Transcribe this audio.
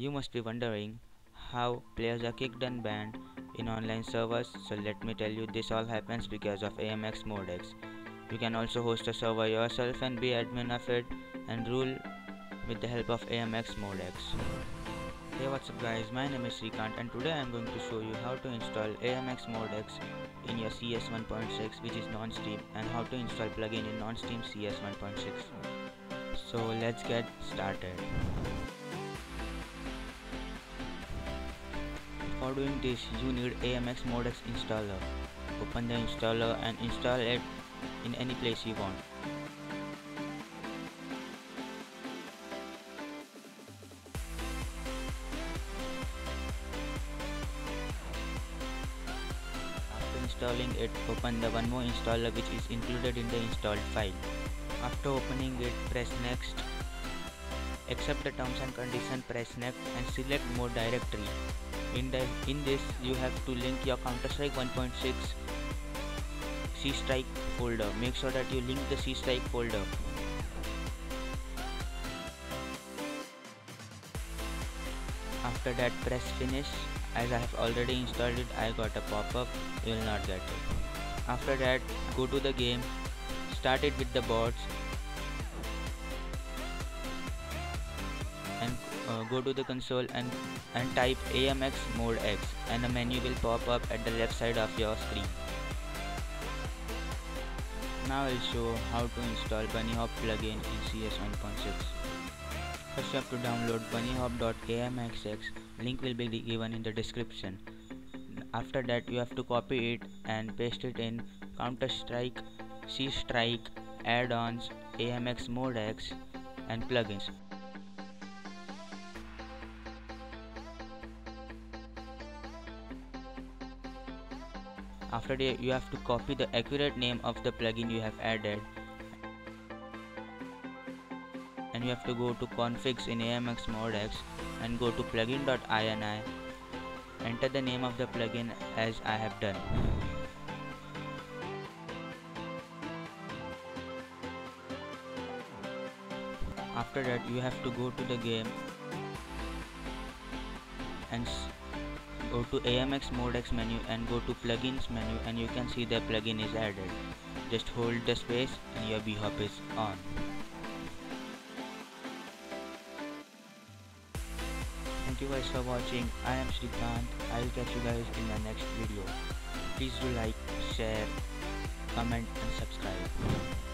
You must be wondering how players are kicked and banned in online servers, so let me tell you this all happens because of AMX Mod X. You can also host a server yourself and be admin of it and rule with the help of AMX Mod X. Hey what's up guys, my name is Shrikant and today I am going to show you how to install AMX Mod X in your CS 1.6 which is non-steam and how to install plugin in non-steam CS 1.6. So let's get started. For doing this, you need AMX Mod X installer. Open the installer and install it in any place you want. After installing it, open the one more installer which is included in the installed file. After opening it, press next. Accept the terms and condition, press next and select more directory in the in this you have to link your counter-strike 1.6 c strike folder. Make sure that you link the c strike folder. After that press finish. As i have already installed it i got a pop-up. You will not get it. After that go to the game. Start it with the bots uh, go to the console and, and type AMX mode X and a menu will pop up at the left side of your screen. Now I'll show how to install BunnyHop plugin in CS 1.6. First you have to download bunnyhop.amxx, link will be given in the description. After that you have to copy it and paste it in Counter Strike, C Strike, add-ons, AMX Mode X and plugins. After that you have to copy the accurate name of the plugin you have added. And you have to go to configs in AMX Mod X and go to plugin.ini enter the name of the plugin as I have done. After that you have to go to the game and go to AMX Mod X menu and go to plugins menu and you can see the plugin is added. Just hold the space and your bhop is on. Thank you guys for watching. I am Shrikant. I will catch you guys in the next video. Please do like, share, comment and subscribe.